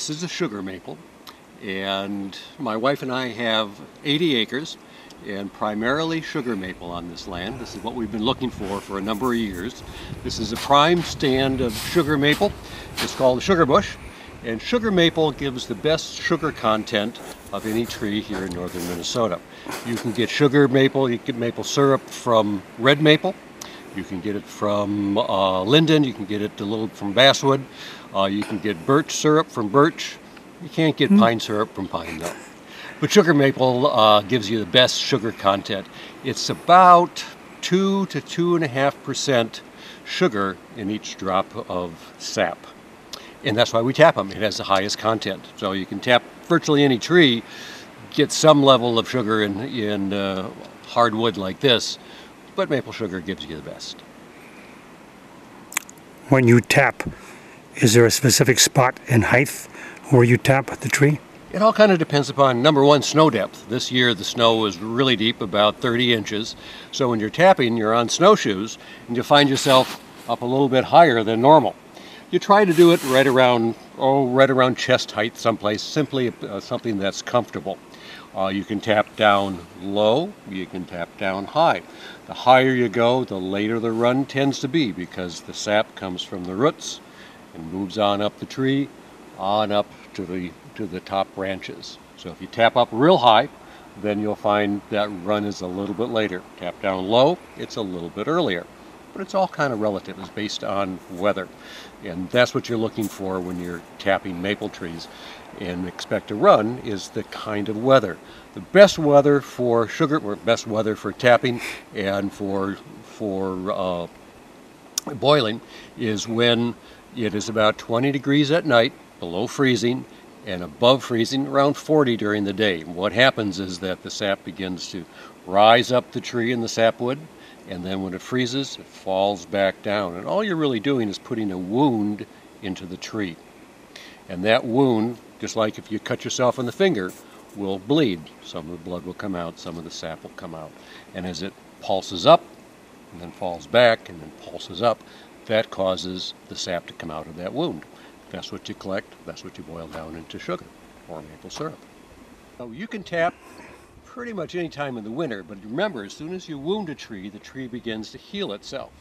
this is a sugar maple, and my wife and I have 80 acres and primarily sugar maple on this land. This is what we've been looking for for a number of years. This is a prime stand of sugar maple. It's called a sugar bush, and sugar maple gives the best sugar content of any tree here in northern Minnesota. You can get sugar maple, you can get maple syrup from red maple, you can get it from uh, linden, you can get it a little from basswood, uh, you can get birch syrup from birch. You can't get mm. pine syrup from pine though. But sugar maple uh, gives you the best sugar content. It's about two to two and a half percent sugar in each drop of sap. And that's why we tap them. It has the highest content. So you can tap virtually any tree, get some level of sugar in, in uh, hardwood like this, but maple sugar gives you the best. When you tap, is there a specific spot in height where you tap the tree? It all kind of depends upon number one, snow depth. This year the snow was really deep, about 30 inches. So when you're tapping, you're on snowshoes and you find yourself up a little bit higher than normal. You try to do it right around, oh, right around chest height someplace, simply uh, something that's comfortable. Uh, you can tap down low, you can tap down high. The higher you go, the later the run tends to be because the sap comes from the roots and moves on up the tree, on up to the to the top branches. So if you tap up real high, then you'll find that run is a little bit later. Tap down low, it's a little bit earlier. But it's all kind of relative. It's based on weather. And that's what you're looking for when you're tapping maple trees and expect a run is the kind of weather. The best weather for sugar, or best weather for tapping and for, for uh, boiling is when it is about 20 degrees at night, below freezing, and above freezing around 40 during the day. What happens is that the sap begins to rise up the tree in the sapwood, and then when it freezes, it falls back down. And all you're really doing is putting a wound into the tree. And that wound, just like if you cut yourself on the finger, will bleed. Some of the blood will come out, some of the sap will come out. And as it pulses up, and then falls back, and then pulses up, that causes the sap to come out of that wound. That's what you collect, that's what you boil down into sugar or maple syrup. So you can tap pretty much any time in the winter, but remember, as soon as you wound a tree, the tree begins to heal itself.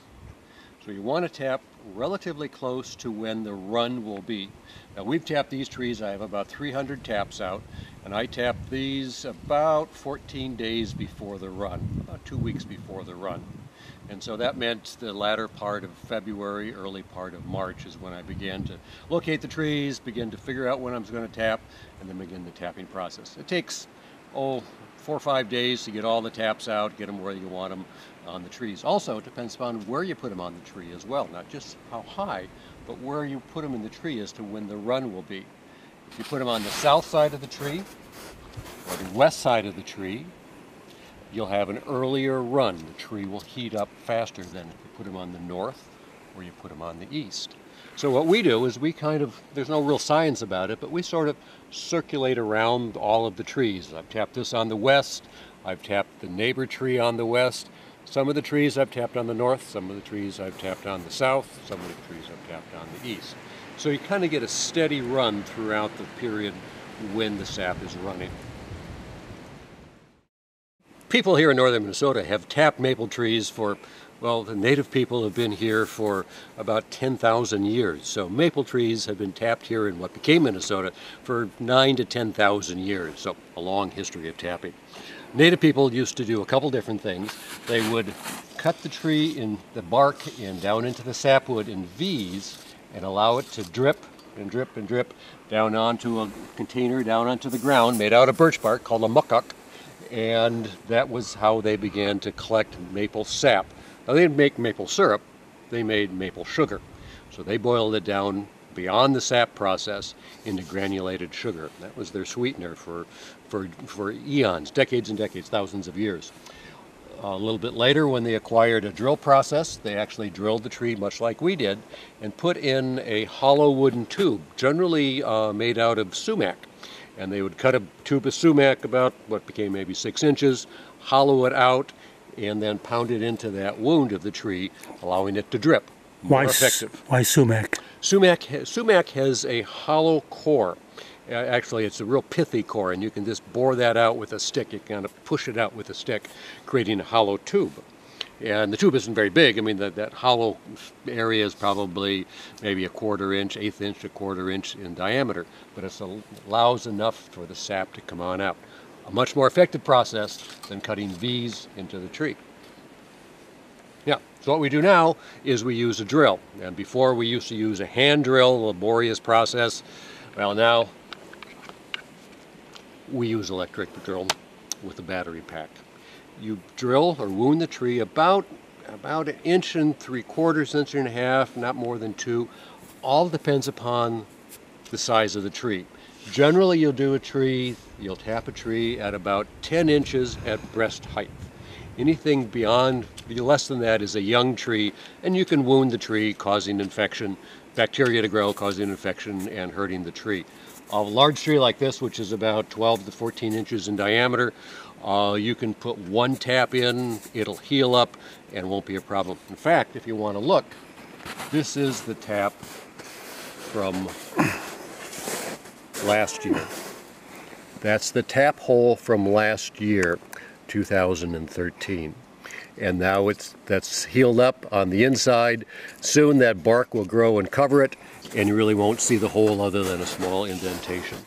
So you want to tap relatively close to when the run will be. Now we've tapped these trees, I have about 300 taps out, and I tap these about 14 days before the run, about two weeks before the run. And so that meant the latter part of February, early part of March is when I began to locate the trees, begin to figure out when I was going to tap, and then begin the tapping process. It takes, oh, four or five days to get all the taps out, get them where you want them on the trees. Also, it depends upon where you put them on the tree as well, not just how high, but where you put them in the tree as to when the run will be. If you put them on the south side of the tree, or the west side of the tree, you'll have an earlier run. The tree will heat up faster than if you put them on the north or you put them on the east. So what we do is we kind of, there's no real science about it, but we sort of circulate around all of the trees. I've tapped this on the west, I've tapped the neighbor tree on the west, some of the trees I've tapped on the north, some of the trees I've tapped on the south, some of the trees I've tapped on the east. So you kind of get a steady run throughout the period when the sap is running people here in northern Minnesota have tapped maple trees for, well, the native people have been here for about 10,000 years. So maple trees have been tapped here in what became Minnesota for 9 to 10,000 years. So a long history of tapping. Native people used to do a couple different things. They would cut the tree in the bark and down into the sapwood in V's and allow it to drip and drip and drip down onto a container down onto the ground made out of birch bark called a muckok and that was how they began to collect maple sap. Now they didn't make maple syrup, they made maple sugar. So they boiled it down beyond the sap process into granulated sugar. That was their sweetener for, for, for eons, decades and decades, thousands of years. A little bit later, when they acquired a drill process, they actually drilled the tree much like we did and put in a hollow wooden tube, generally uh, made out of sumac and they would cut a tube of sumac about what became maybe six inches, hollow it out, and then pound it into that wound of the tree, allowing it to drip. More why effective. Why sumac? Sumac, sumac has a hollow core. Uh, Actually, it's a real pithy core, and you can just bore that out with a stick. You kind of push it out with a stick, creating a hollow tube. And the tube isn't very big. I mean, that, that hollow area is probably maybe a quarter inch, eighth inch, a quarter inch in diameter, but it allows enough for the sap to come on out. A much more effective process than cutting V's into the tree. Yeah, so what we do now is we use a drill. And before we used to use a hand drill, laborious process. Well, now we use electric drill with a battery pack. You drill or wound the tree about about an inch and three quarters, inch and a half, not more than two. All depends upon the size of the tree. Generally, you'll do a tree, you'll tap a tree at about 10 inches at breast height. Anything beyond, less than that is a young tree, and you can wound the tree, causing infection, bacteria to grow, causing infection, and hurting the tree. A large tree like this, which is about 12 to 14 inches in diameter, uh, you can put one tap in, it'll heal up, and won't be a problem. In fact, if you want to look, this is the tap from last year. That's the tap hole from last year, 2013. And now it's that's healed up on the inside. Soon that bark will grow and cover it, and you really won't see the hole other than a small indentation.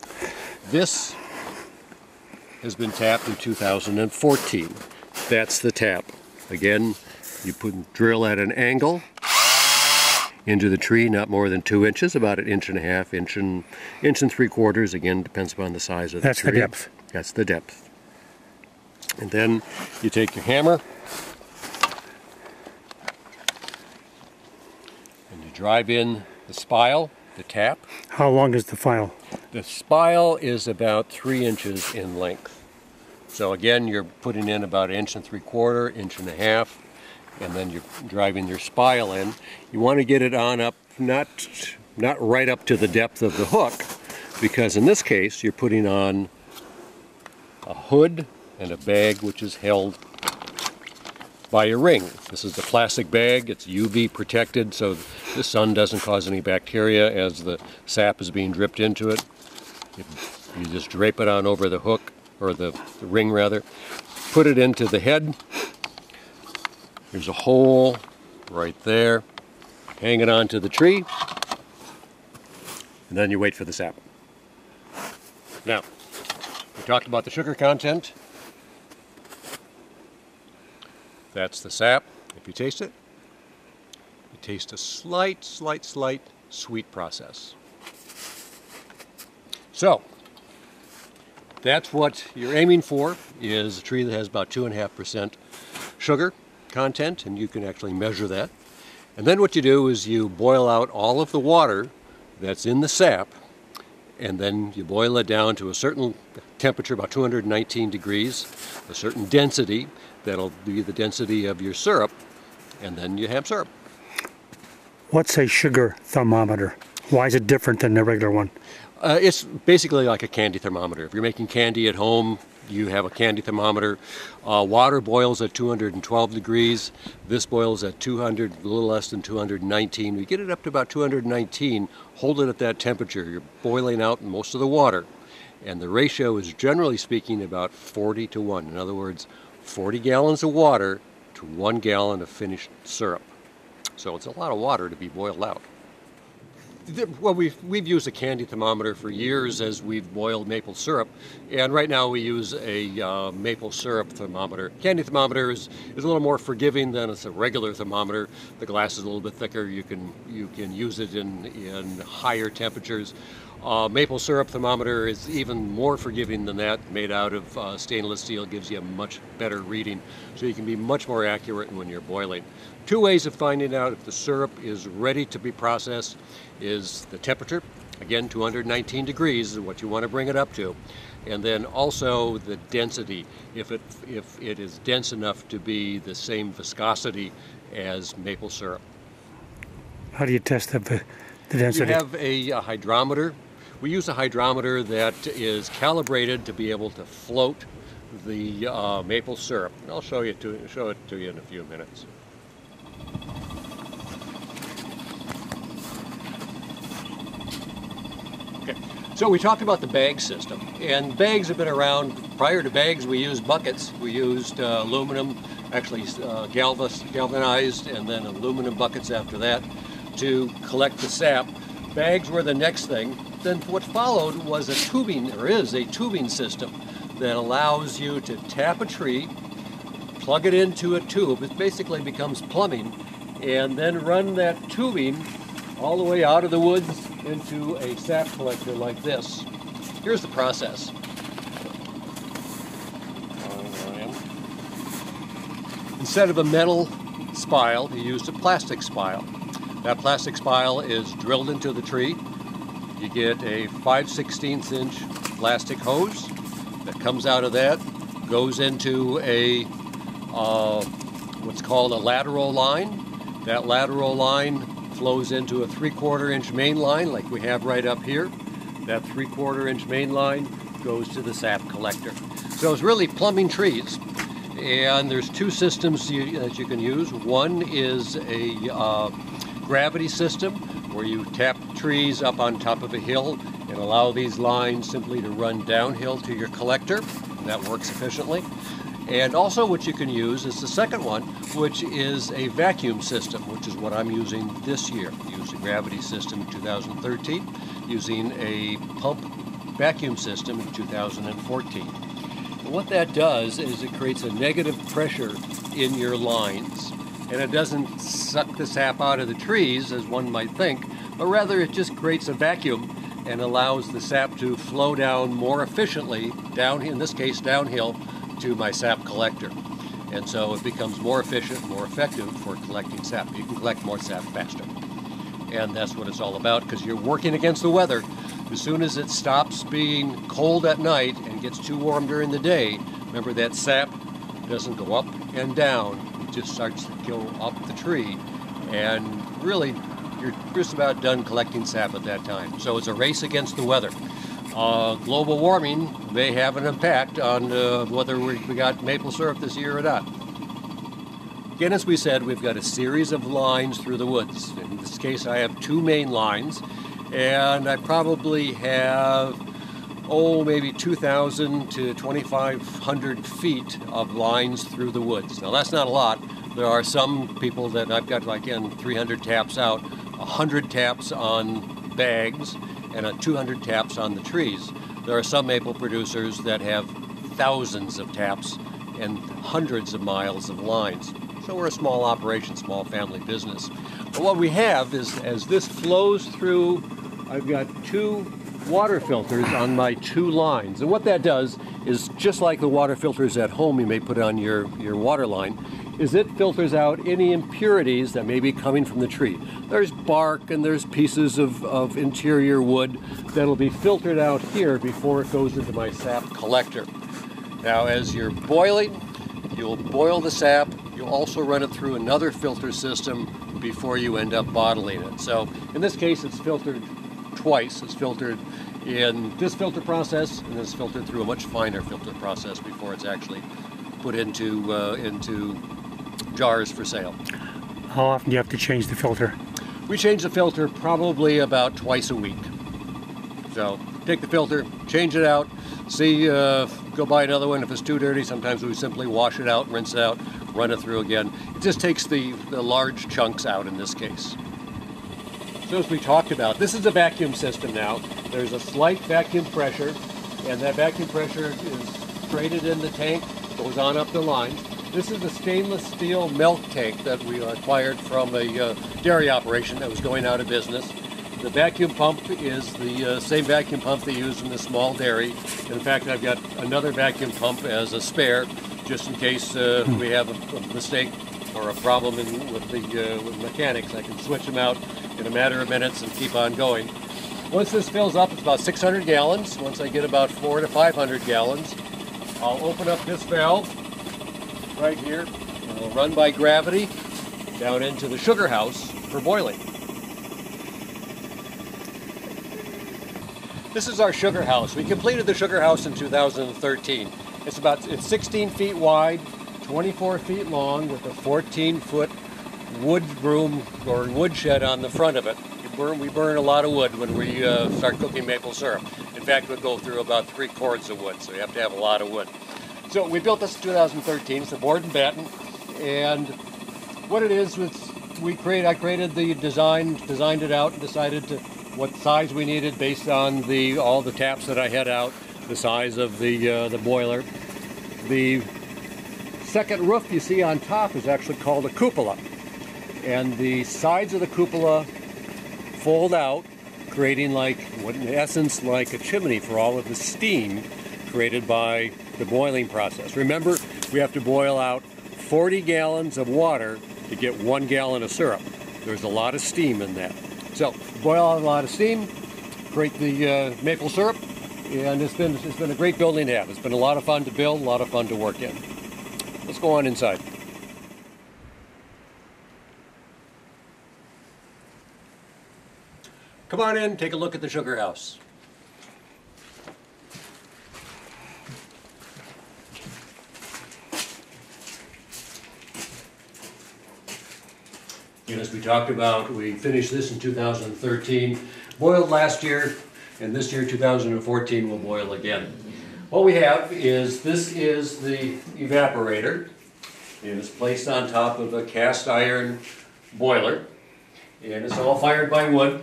This has been tapped in 2014. That's the tap. Again, you put drill at an angle into the tree, not more than two inches, about an inch and a half, inch and inch and three quarters. Again, depends upon the size of the That's the tree. depth. That's the depth. And then you take your hammer and you drive in the spile, the tap. How long is the spile? The spile is about three inches in length. So again, you're putting in about an inch and three quarter, inch and a half, and then you're driving your spile in. You want to get it on up, not not right up to the depth of the hook, because in this case you're putting on a hood and a bag which is held by a ring. This is the plastic bag. It's UV protected so the sun doesn't cause any bacteria as the sap is being dripped into it. You, just drape it on over the hook, or the, the ring rather. Put it into the head. There's a hole right there. Hang it onto the tree. And then you wait for the sap. Now, we talked about the sugar content. That's the sap. If you taste it, you taste a slight, slight, slight sweet process. So, that's what you're aiming for is a tree that has about two and a half percent sugar content, and you can actually measure that. And then what you do is you boil out all of the water that's in the sap, and then you boil it down to a certain temperature, about 219 degrees, a certain density, that'll be the density of your syrup, and then you have syrup. What's a sugar thermometer? Why is it different than the regular one? Uh, it's basically like a candy thermometer. If you're making candy at home, you have a candy thermometer. Uh, water boils at 212 degrees. This boils at 200, a little less than 219. We get it up to about 219. Hold it at that temperature. You're boiling out most of the water. And the ratio is generally speaking about 40 to 1. In other words, 40 gallons of water to 1 gallon of finished syrup. So it's a lot of water to be boiled out. Well, we've, we've used a candy thermometer for years as we've boiled maple syrup, and right now we use a uh, maple syrup thermometer. Candy thermometer is, is a little more forgiving than it's a regular thermometer. The glass is a little bit thicker. You can you can use it in in higher temperatures. Uh, maple syrup thermometer is even more forgiving than that, made out of uh, stainless steel, gives you a much better reading, so you can be much more accurate when you're boiling. Two ways of finding out if the syrup is ready to be processed is the temperature. Again, 219 degrees is what you want to bring it up to. And then also the density, if it, if it is dense enough to be the same viscosity as maple syrup. How do you test the, the You have a, a hydrometer. We use a hydrometer that is calibrated to be able to float the uh, maple syrup. I'll show you to show it to you in a few minutes. Okay. So we talked about the bag system, and bags have been around. Prior to bags, we used buckets. We used uh, aluminum, actually uh, galvanized, and then aluminum buckets after that to collect the sap. Bags were the next thing. Then what followed was a tubing, or is a tubing system that allows you to tap a tree, plug it into a tube. It basically becomes plumbing, and then run that tubing all the way out of the woods into a sap collector like this. Here's the process. Instead of a metal spile, you used a plastic spile. That plastic spile is drilled into the tree. You get a 5 16 inch plastic hose that comes out of that, goes into a uh, what's called a lateral line. That lateral line flows into a three quarter inch main line like we have right up here. That three quarter inch main line goes to the sap collector. So it's really plumbing trees. And there's two systems you, that you can use. One is a uh, gravity system where you tap trees up on top of a hill and allow these lines simply to run downhill to your collector. That works efficiently. And also what you can use is the second one, which is a vacuum system, which is what I'm using this year. Used a gravity system in 2013, using a pump vacuum system in 2014. And what that does is it creates a negative pressure in your lines. And it doesn't suck the sap out of the trees, as one might think, but rather it just creates a vacuum and allows the sap to flow down more efficiently, down in this case downhill, to my sap collector. And so it becomes more efficient, more effective for collecting sap. You can collect more sap faster. And that's what it's all about because you're working against the weather. As soon as it stops being cold at night and gets too warm during the day, remember that sap doesn't go up and down, just starts to go up the tree. And really, you're just about done collecting sap at that time. So it's a race against the weather uh, global warming may have an impact on uh, whether we, we got maple syrup this year or not. Again, as we said, we've got a series of lines through the woods. In this case, I have two main lines, and I probably have, oh, maybe 2,000 to 2,500 feet of lines through the woods. Now, that's not a lot. There are some people that I've got, like, in 300 taps out, 100 taps on bags, and a 200 taps on the trees. There are some maple producers that have thousands of taps and hundreds of miles of lines. So we're a small operation, small family business. But what we have is as this flows through, I've got two water filters on my two lines. And what that does is just like the water filters at home you may put on your, your water line, is it filters out any impurities that may be coming from the tree. There's bark and there's pieces of, of interior wood that'll be filtered out here before it goes into my sap collector. Now as you're boiling, you'll boil the sap, you'll also run it through another filter system before you end up bottling it. So in this case it's filtered twice. It's filtered in this filter process and it's filtered through a much finer filter process before it's actually put into uh, into jars for sale. How often do you have to change the filter? We change the filter probably about twice a week. So take the filter, change it out, see, uh, go buy another one. If it's too dirty, sometimes we simply wash it out, rinse it out, run it through again. It just takes the, the large chunks out in this case. So as we talked about, this is a vacuum system now. There's a slight vacuum pressure, and that vacuum pressure is traded in the tank, goes on up the line. This is a stainless steel milk tank that we acquired from a uh, dairy operation that was going out of business. The vacuum pump is the uh, same vacuum pump they use in the small dairy. In fact, I've got another vacuum pump as a spare, just in case uh, we have a, a, mistake or a problem in, with the uh, with mechanics. I can switch them out in a matter of minutes and keep on going. Once this fills up, it's about 600 gallons. Once I get about four to 500 gallons, I'll open up this valve right here. It'll run by gravity down into the sugar house for boiling. This is our sugar house. We completed the sugar house in 2013. It's about it's 16 feet wide, 24 feet long, with a 14 foot wood room or wood shed on the front of it. We burn, we burn a lot of wood when we uh, start cooking maple syrup. In fact, we'll go through about three cords of wood, so you have to have a lot of wood. So we built this in 2013. It's a board and batten, and what it is was we create. I created the design, designed it out, and decided to what size we needed based on the all the taps that I had out, the size of the uh, the boiler. The second roof you see on top is actually called a cupola, and the sides of the cupola fold out, creating like in essence like a chimney for all of the steam created by the boiling process. Remember, we have to boil out 40 gallons of water to get one gallon of syrup. There's a lot of steam in that. So boil out a lot of steam, create the uh, maple syrup, and it's been it's been a great building to have. It's been a lot of fun to build, a lot of fun to work in. Let's go on inside. Come on in, take a look at the sugar house. And as we talked about, we finished this in 2013, boiled last year, and this year, 2014, will boil again. What we have is, this is the evaporator, and it's placed on top of a cast iron boiler, and it's all fired by wood.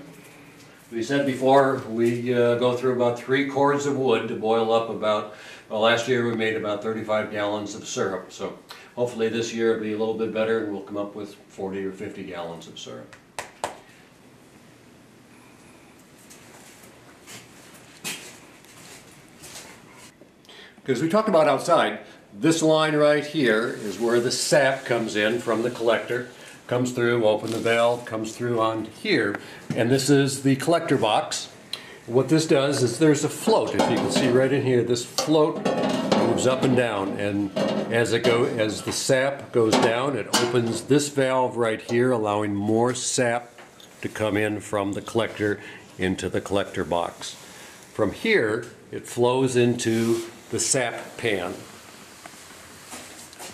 We said before, we uh, go through about three cords of wood to boil up about, well, last year we made about 35 gallons of syrup, so hopefully this year it'll be a little bit better and we'll come up with 40 or 50 gallons of syrup. Because we talked about outside, this line right here is where the sap comes in from the collector, comes through, open the valve, comes through on here, and this is the collector box. What this does is there's a float, if you can see right in here, this float moves up and down, and as it go, as the sap goes down, it opens this valve right here, allowing more sap to come in from the collector into the collector box. From here, it flows into the sap pan.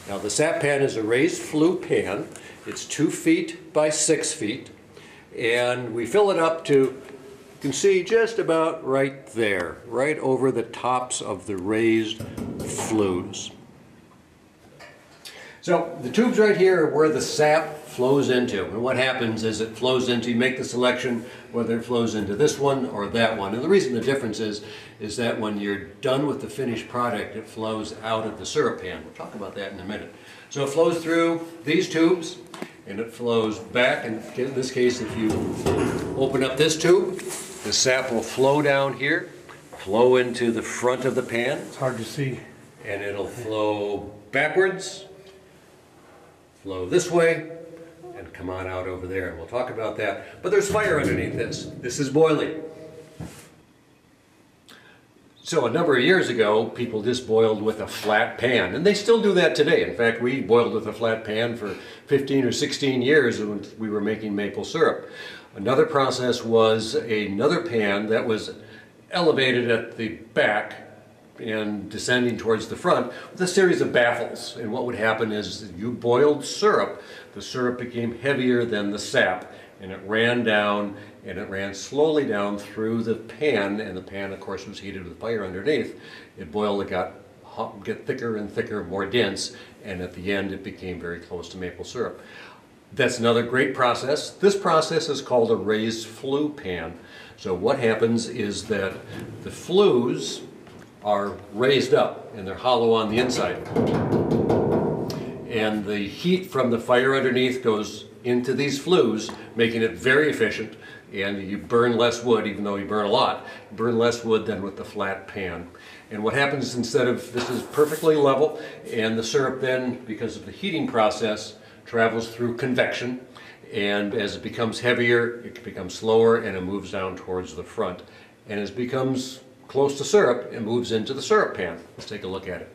Now the sap pan is a raised flue pan. It's two feet by six feet. And we fill it up to, you can see just about right there, right over the tops of the raised flues. So the tubes right here are where the sap flows into. And what happens is it flows into, you make the selection whether it flows into this one or that one. And the reason the difference is, is that when you're done with the finished product, it flows out of the syrup pan. We'll talk about that in a minute. So it flows through these tubes and it flows back. And in this case, if you open up this tube, the sap will flow down here, flow into the front of the pan. It's hard to see. And it'll flow backwards, flow this way, and come on out over there. And we'll talk about that. But there's fire underneath this. This is boiling. So a number of years ago, people just boiled with a flat pan, and they still do that today. In fact, we boiled with a flat pan for 15 or 16 years when we were making maple syrup. Another process was another pan that was elevated at the back and descending towards the front with a series of baffles. And what would happen is you boiled syrup, the syrup became heavier than the sap, and it ran down and it ran slowly down through the pan, and the pan, of course, was heated with fire underneath. It boiled, it got get thicker and thicker, more dense, and at the end it became very close to maple syrup. That's another great process. This process is called a raised flue pan. So what happens is that the flues are raised up and they're hollow on the inside. And the heat from the fire underneath goes into these flues, making it very efficient. And you burn less wood, even though you burn a lot, you burn less wood than with the flat pan. And what happens instead of, this is perfectly level, and the syrup then, because of the heating process, travels through convection. And as it becomes heavier, it becomes slower and it moves down towards the front. And as it becomes close to syrup, it moves into the syrup pan. Let's take a look at it.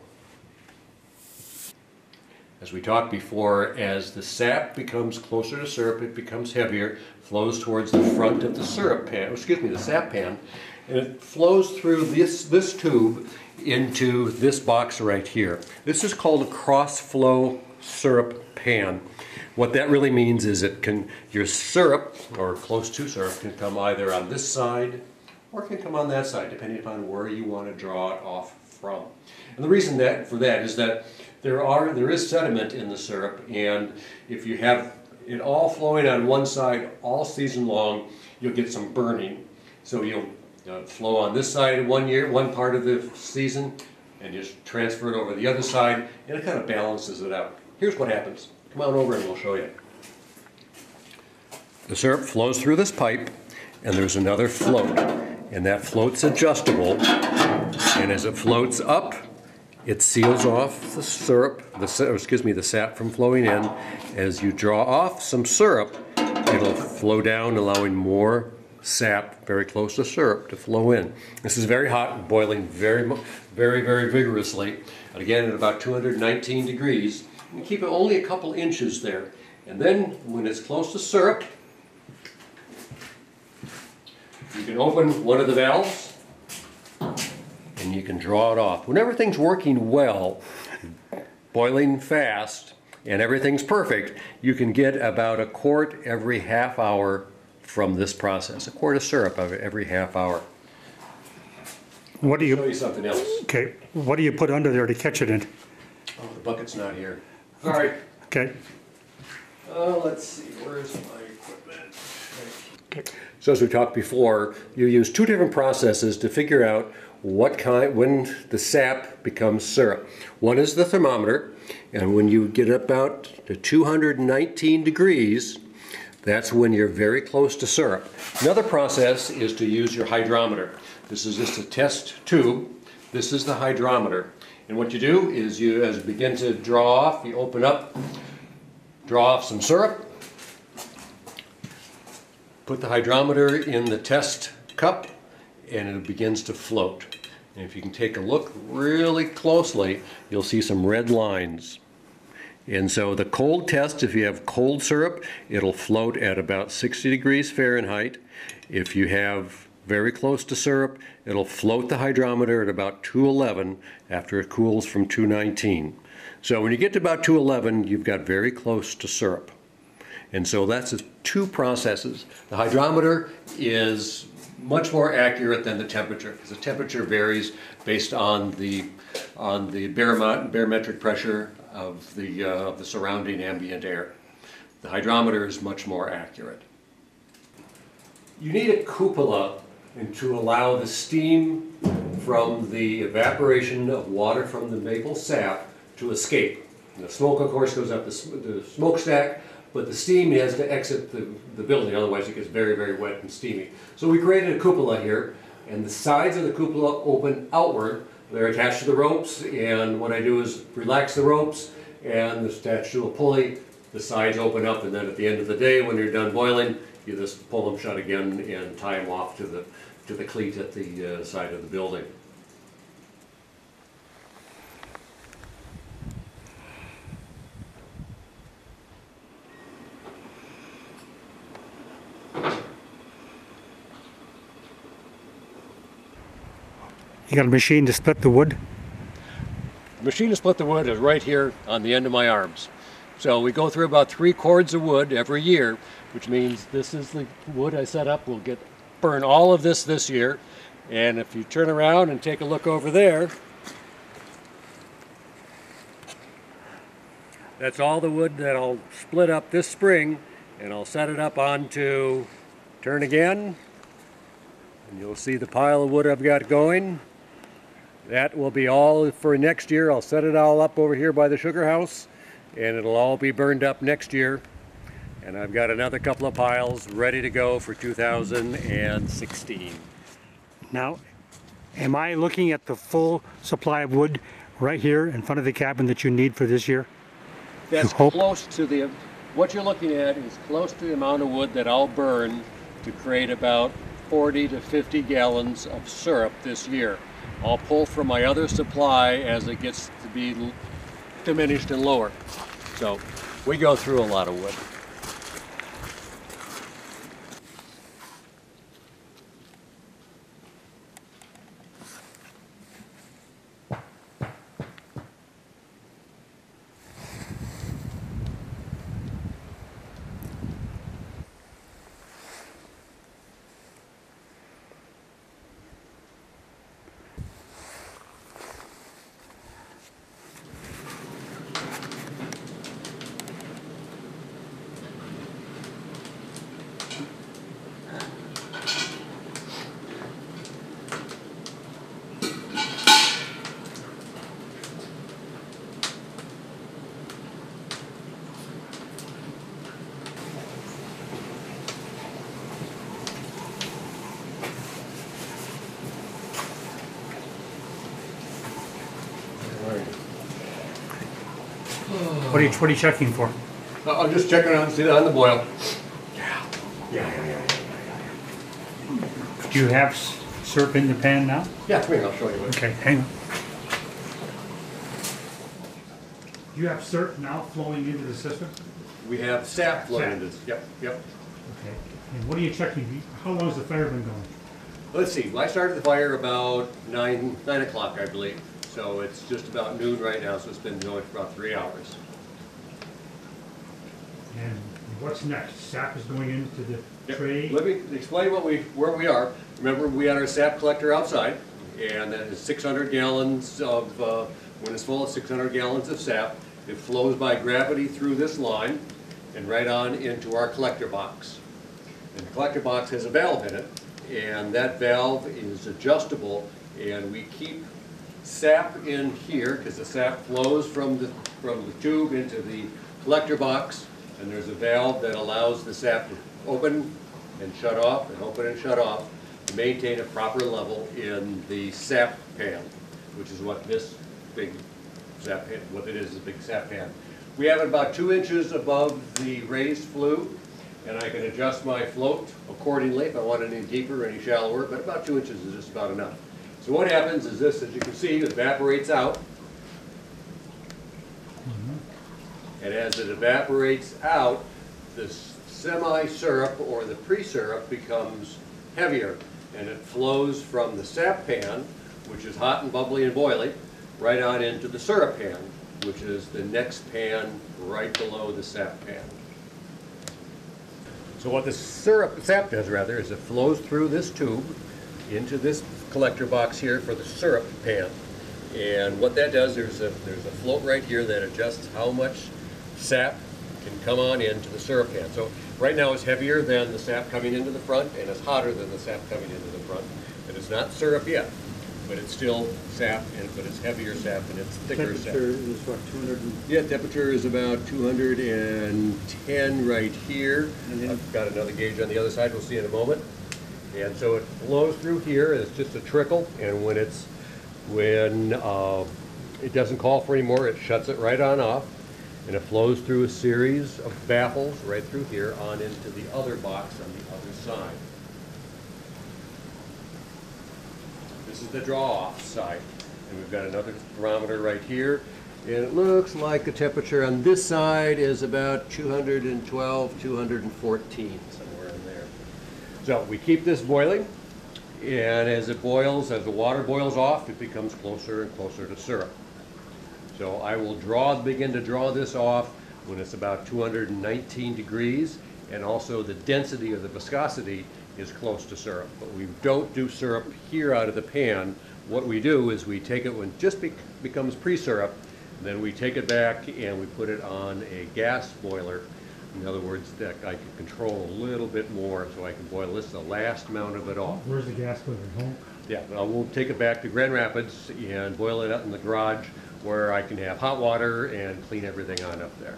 As we talked before, as the sap becomes closer to syrup, it becomes heavier, flows towards the front of the syrup pan, excuse me, the sap pan, and it flows through this, this tube into this box right here. This is called a cross flow syrup pan. What that really means is it can, your syrup, or close to syrup, can come either on this side or can come on that side, depending upon where you want to draw it off from. And the reason that for that is that there are there is sediment in the syrup, and if you have it all flowing on one side all season long, you'll get some burning. So you'll uh, flow on this side one year, one part of the season, and just transfer it over the other side, and it kind of balances it out. Here's what happens. Come on over and we'll show you. The syrup flows through this pipe, and there's another float, and that float's adjustable, and as it floats up, it seals off the syrup, the, excuse me, the sap from flowing in. As you draw off some syrup, it'll flow down, allowing more sap very close to syrup to flow in. This is very hot, and boiling very, very, very vigorously. And again, at about 219 degrees. You keep it only a couple inches there. And then when it's close to syrup, you can open one of the valves and you can draw it off. When everything's working well, boiling fast, and everything's perfect, you can get about a quart every half hour from this process. A quart of syrup every half hour. What do you Show you, something else. okay, what do you put under there to catch it in? Oh, the bucket's not here. Sorry. Okay, Oh, let's see, where's my equipment? okay. So as we talked before, you use two different processes to figure out what kind, when the sap becomes syrup. One is the thermometer, and when you get about to 219 degrees, that's when you're very close to syrup. Another process is to use your hydrometer. This is just a test tube. This is the hydrometer. And what you do is you, as you begin to draw off, you open up, draw off some syrup, put the hydrometer in the test cup, and it begins to float. And if you can take a look really closely, you'll see some red lines. And so the cold test, if you have cold syrup, it'll float at about 60 degrees Fahrenheit. If you have very close to syrup, it'll float the hydrometer at about 211 after it cools from 219. So when you get to about 211, you've got very close to syrup. And so that's two processes. The hydrometer is much more accurate than the temperature because the temperature varies based on the on the barometric pressure of the, uh, the surrounding ambient air. The hydrometer is much more accurate. You need a cupola to allow the steam from the evaporation of water from the maple sap to escape. The smoke, of course, goes up the, the smokestack, but the steam has to exit the, the building, otherwise it gets very, very wet and steamy. So we created a cupola here, and the sides of the cupola open outward they're attached to the ropes, and what I do is relax the ropes, and it's attached to a pulley. The sides open up, and then at the end of the day, when you're done boiling, you just pull them shut again and tie them off to the to the cleat at the uh, side of the building. You got a machine to split the wood? The machine to split the wood is right here on the end of my arms. So we go through about three cords of wood every year, which means this is the wood I set up. We'll get burn all of this this year. And if you turn around and take a look over there, that's all the wood that I'll split up this spring and I'll set it up onto turn again and you'll see the pile of wood I've got going that will be all for next year. I'll set it all up over here by the sugar house and it'll all be burned up next year. And I've got another couple of piles ready to go for 2016. Now, am I looking at the full supply of wood right here in front of the cabin that you need for this year? That's close to the, what you're looking at is close to the amount of wood that I'll burn to create about 40 to 50 gallons of syrup this year. I'll pull from my other supply as it gets to be diminished and lower. So we go through a lot of wood. What are you, what are you checking for? Uh, I'm just checking on, see that on the boil. Yeah, yeah, yeah. Do you have s- syrup in the pan now? Yeah, come here, I'll show you. what- Okay, hang on. Do you have syrup now flowing into the system? We have sap flowing into this, yep, yep. Okay. And what are you checking? How long has the fire been going? Let's see, I started the fire about nine, nine o'clock, I believe. So it's just about noon right now, so it's been going for about three hours. And what's next? Sap is going into the Yep. tray? Let me explain what we, where we are. Remember, we had our sap collector outside, and that is six hundred gallons of, uh, when it's full, six hundred gallons of sap. It flows by gravity through this line and right on into our collector box. And the collector box has a valve in it, and that valve is adjustable, and we keep sap in here, because the sap flows from the, from the tube into the collector box, and there's a valve that allows the sap to open and shut off, and open and shut off, to maintain a proper level in the sap pan, which is what this big sap pan, what it is, is a big sap pan. We have it about two inches above the raised flue, and I can adjust my float accordingly if I want any deeper or any shallower, but about two inches is just about enough. So what happens is this, as you can see, evaporates out. And as it evaporates out, the semi-syrup or the pre-syrup becomes heavier, and it flows from the sap pan, which is hot and bubbly and boiling, right on into the syrup pan, which is the next pan right below the sap pan. So what the syrup, sap does rather, is it flows through this tube into this collector box here for the syrup pan. And what that does, there's a, there's a float right here that adjusts how much sap can come on into the syrup pan. So right now it's heavier than the sap coming into the front and it's hotter than the sap coming into the front. And it's not syrup yet, but it's still sap, and, but it's heavier sap and it's thicker sap. Temperature is what, 200 and... Yeah, temperature is about two hundred and ten right here. And then- I've got another gauge on the other side, we'll see in a moment. And so it flows through here, it's just a trickle, and when it's, when, uh, it doesn't call for any more, it shuts it right on off. And it flows through a series of baffles right through here on into the other box on the other side. This is the draw-off side. And we've got another thermometer right here. And it looks like the temperature on this side is about 212, 214, somewhere in there. So we keep this boiling, and as it boils, as the water boils off, it becomes closer and closer to syrup. So I will draw, begin to draw this off when it's about 219 degrees, and also the density of the viscosity is close to syrup. But we don't do syrup here out of the pan. What we do is we take it when it just bec- becomes pre-syrup, then we take it back and we put it on a gas boiler. In other words, that I can control a little bit more, so I can boil this, the last amount of it off. Where's the gas boiler? Home? Yeah, I will take it back to Grand Rapids and boil it out in the garage where I can have hot water and clean everything on up there.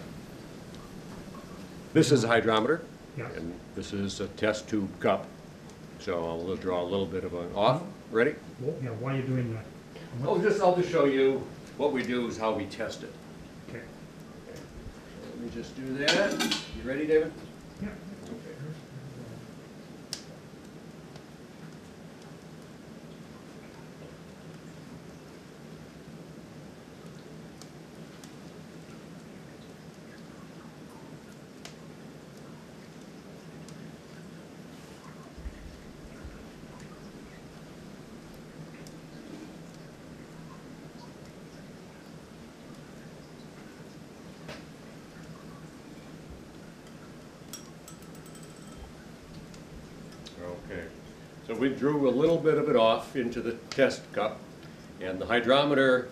This is a hydrometer. Yeah. And this is a test tube cup. So I'll draw a little bit of an off. Ready? Well, yeah, why are you doing that? Oh, just, I'll just show you what we do is how we test it. Okay. Let me just do that. You ready, David? Yeah. Okay. Okay, so we drew a little bit of it off into the test cup, and the hydrometer,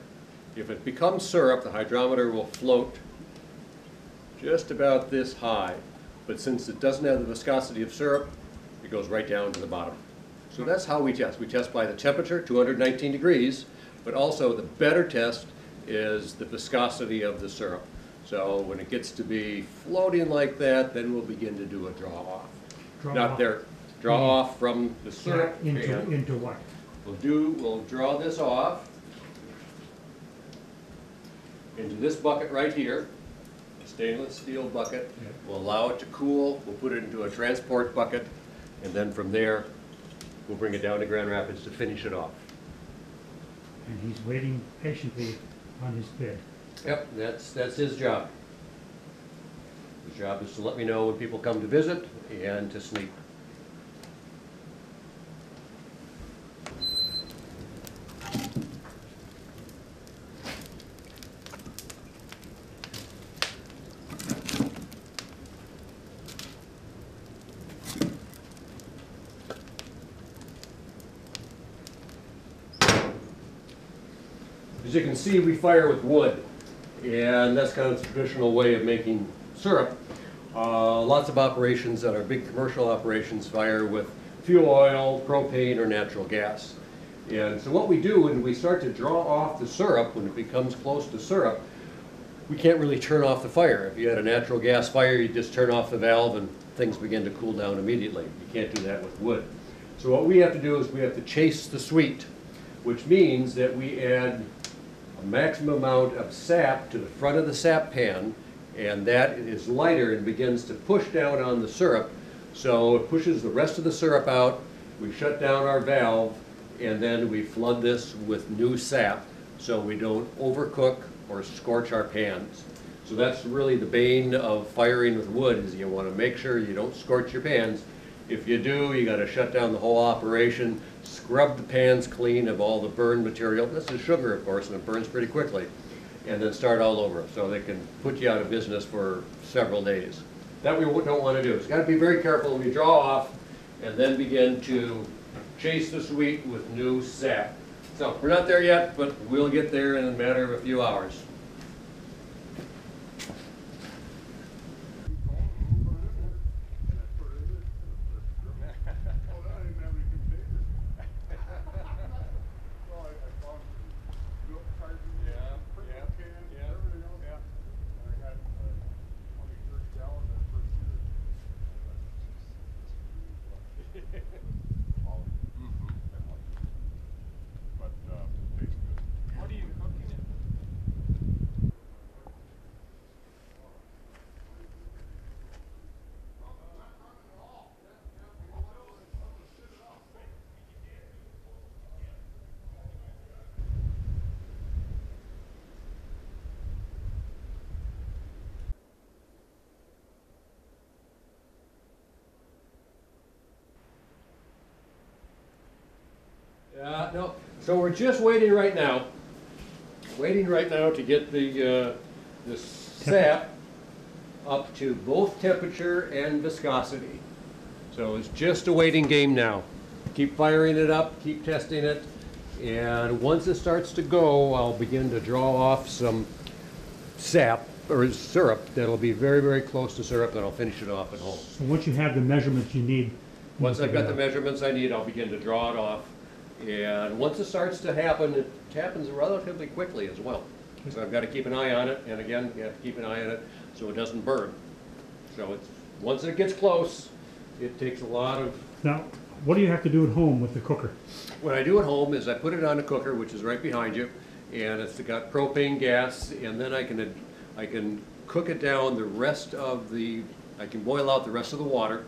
if it becomes syrup, the hydrometer will float just about this high. But since it doesn't have the viscosity of syrup, it goes right down to the bottom. So that's how we test. We test by the temperature, 219 degrees, but also the better test is the viscosity of the syrup. So when it gets to be floating like that, then we'll begin to do a draw off. Draw Not off. there, draw Mhm. off from the syrup Into, pan. into what? We'll do, we'll draw this off into this bucket right here. a stainless steel bucket. We'll allow it to cool, we'll put it into a transport bucket, and then from there, we'll bring it down to Grand Rapids to finish it off. And he's waiting patiently on his bed. Yep, that's, that's his job. His job is to let me know when people come to visit and to sleep. As you can see, we fire with wood, and that's kind of the traditional way of making syrup. Uh, lots of operations that are big commercial operations fire with fuel oil, propane, or natural gas. And so what we do when we start to draw off the syrup, when it becomes close to syrup, we can't really turn off the fire. If you had a natural gas fire, you just turn off the valve and things begin to cool down immediately. You can't do that with wood. So what we have to do is we have to chase the sweet, which means that we add a maximum amount of sap to the front of the sap pan, and that is lighter and begins to push down on the syrup. So it pushes the rest of the syrup out, we shut down our valve, and then we flood this with new sap so we don't overcook or scorch our pans. So that's really the bane of firing with wood, is you want to make sure you don't scorch your pans. If you do, you got to shut down the whole operation, scrub the pans clean of all the burned material. This is sugar, of course, and it burns pretty quickly. And then start all over, so they can put you out of business for several days. That we don't want to do. So you got to be very careful when you draw off and then begin to chase the sweet with new sap. So we're not there yet, but we'll get there in a matter of a few hours. But, uh, tastes good. What are you cooking it? Yeah, no, so we're just waiting right now, waiting right now to get the, uh, the sap up to both temperature and viscosity. So it's just a waiting game now. Keep firing it up, keep testing it, and once it starts to go, I'll begin to draw off some sap, or syrup, that'll be very, very close to syrup, and I'll finish it off at home. So once you have the measurements you need. Once I've got the measurements I need, I'll begin to draw it off. And once it starts to happen, it happens relatively quickly as well. So I've got to keep an eye on it, and again, you have to keep an eye on it so it doesn't burn. So it's, once it gets close, it takes a lot of, Now, what do you have to do at home with the cooker? what I do at home is I put it on a cooker, which is right behind you, and it's got propane gas, and then I can, I can cook it down the rest of the, I can boil out the rest of the water,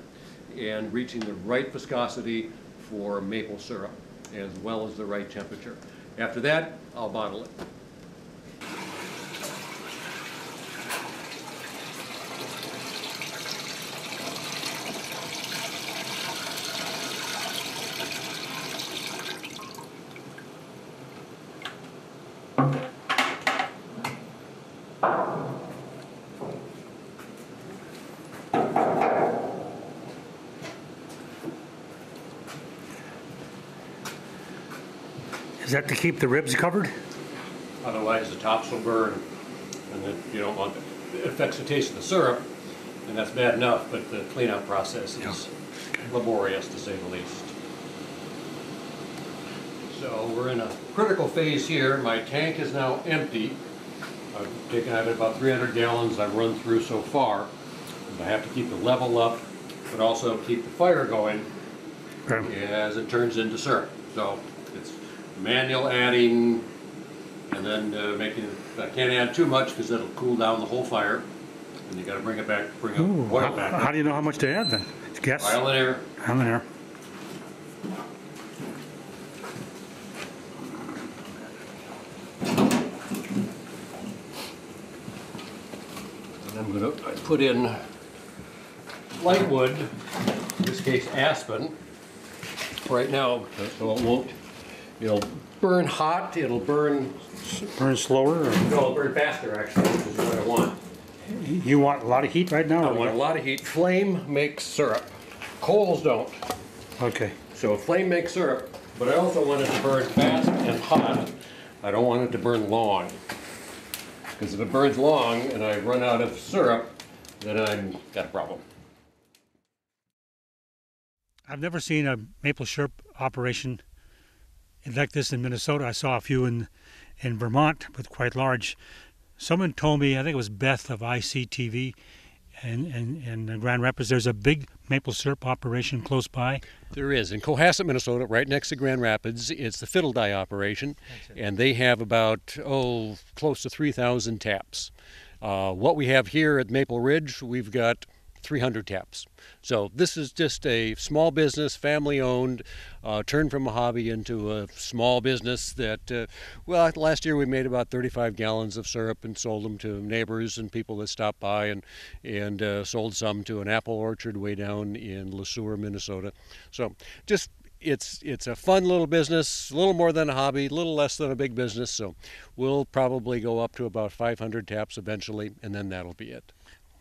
and reaching the right viscosity for maple syrup, as well as the right temperature. After that, I'll bottle it. That to keep the ribs covered? Otherwise, the tops will burn, and then you don't want, it affects the taste of the syrup, and that's bad enough, but the cleanup process is laborious, to say the least. So we're in a critical phase here. My tank is now empty. I've taken out about 300 gallons I've run through so far. I have to keep the level up, but also keep the fire going Okay. as it turns into syrup. So manual adding and then uh, making, I can't add too much because it'll cool down the whole fire. and you got to bring it back, bring up Ooh, oil how, back. how do you know how much to add then? Guess. Trial and error. There? And I'm gonna put in light wood, in this case aspen, right now, so it won't, it'll burn hot, it'll burn, Burn slower? Or no, it'll burn faster actually, which is what I want. you want a lot of heat right now? I want a lot of heat. Flame makes syrup. Coals don't. Okay. So flame makes syrup, but I also want it to burn fast and hot. I don't want it to burn long. Because if it burns long and I run out of syrup, then I've got a problem. I've never seen a maple syrup operation like this in Minnesota. I saw a few in in Vermont, but quite large. Someone told me, I think it was Beth of ICTV, and in, in, Grand Rapids, there's a big maple syrup operation close by. There is. In Cohasset, Minnesota, right next to Grand Rapids, it's the Fiddle Die operation, and they have about, oh, close to 3,000 taps. Uh, what we have here at Maple Ridge, we've got 300 taps. So this is just a small business, family owned, uh, turned from a hobby into a small business that, uh, well, last year we made about 35 gallons of syrup and sold them to neighbors and people that stopped by and, and uh, sold some to an apple orchard way down in LeSueur, Minnesota. So just it's it's a fun little business, a little more than a hobby, a little less than a big business. So we'll probably go up to about 500 taps eventually, and then that'll be it.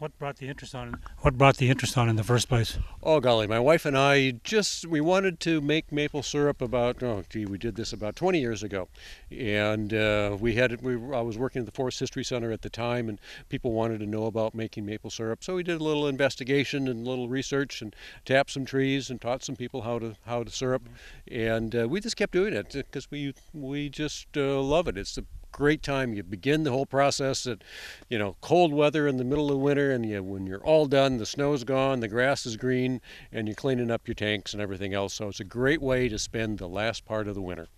What brought the interest on? What brought the interest on in the first place? Oh golly, my wife and I just we wanted to make maple syrup about oh gee we did this about 20 years ago, and uh, we had we I was working at the Forest History Center at the time, and people wanted to know about making maple syrup, so we did a little investigation and a little research and tapped some trees and taught some people how to how to syrup, and uh, we just kept doing it because we we just uh, love it. It's the great time. You begin the whole process at, you know, cold weather in the middle of winter, and you, when you're all done, the snow's gone, the grass is green, and you're cleaning up your tanks and everything else. So it's a great way to spend the last part of the winter.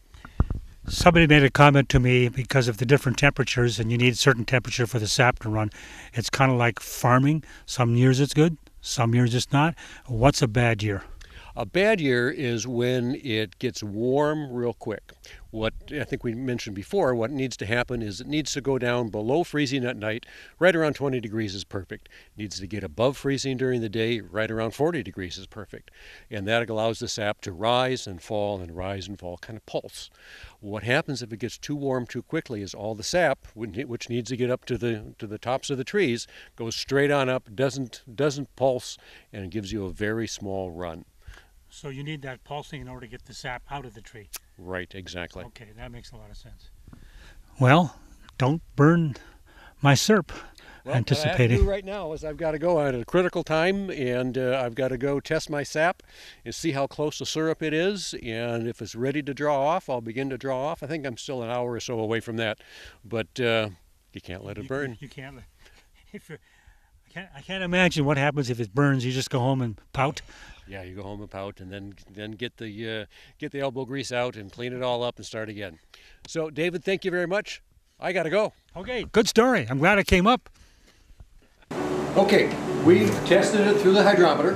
Somebody made a comment to me because of the different temperatures, and you need a certain temperature for the sap to run. It's kind of like farming. Some years it's good, some years it's not. What's a bad year? A bad year is when it gets warm real quick. What I think we mentioned before, what needs to happen is it needs to go down below freezing at night. Right around 20 degrees is perfect. It needs to get above freezing during the day. Right around 40 degrees is perfect. And that allows the sap to rise and fall and rise and fall, kind of pulse. What happens if it gets too warm too quickly is all the sap, which needs to get up to the to the tops of the trees, goes straight on up, doesn't doesn't pulse, and gives you a very small run. So you need that pulsing in order to get the sap out of the tree. Right, exactly. Okay, that makes a lot of sense. Well, don't burn my syrup. Well, What I have anticipating. to do right now is I've got to go at a critical time, and uh, I've got to go test my sap and see how close the syrup it is, and if it's ready to draw off, I'll begin to draw off. I think I'm still an hour or so away from that, but uh, you can't let it You- burn. You can't. If you're, I can't. I can't imagine what happens if it burns. You just go home and pout. Yeah, you go home and pout, and then then get the uh, get the elbow grease out and clean it all up and start again. So, David, thank you very much. I got to go. Okay, good story. I'm glad it came up. Okay, we tested it through the hydrometer,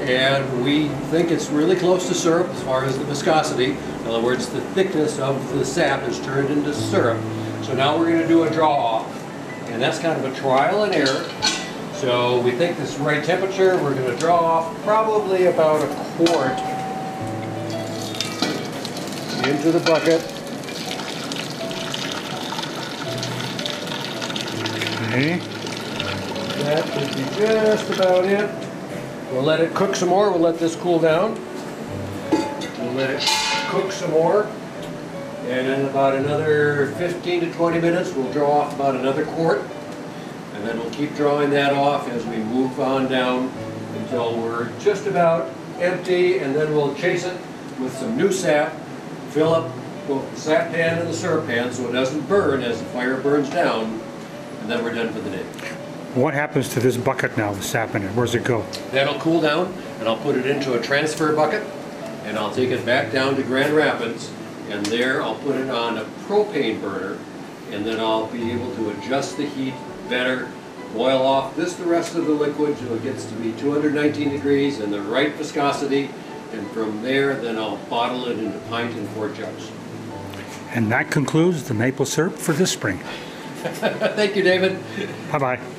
and we think it's really close to syrup as far as the viscosity. In other words, the thickness of the sap is turned into syrup. So now we're going to do a draw off, and that's kind of a trial and error. So we think this is the right temperature. We're going to draw off probably about a quart into the bucket. Okay. That should be just about it. We'll let it cook some more. We'll let this cool down. We'll let it cook some more. And in about another 15 to 20 minutes, we'll draw off about another quart. And then we'll keep drawing that off as we move on down until we're just about empty. And then we'll chase it with some new sap, fill up both the sap pan and the syrup pan so it doesn't burn as the fire burns down. And then we're done for the day. What happens to this bucket now, the sap in it? Where's it go? That'll cool down, and I'll put it into a transfer bucket, and I'll take it back down to Grand Rapids, and there I'll put it on a propane burner, and then I'll be able to adjust the heat better boil off this the rest of the liquid till it gets to be 219 degrees and the right viscosity. And from there, then I'll bottle it into pint and quart jugs. And that concludes the maple syrup for this spring. Thank you, David. Bye-bye.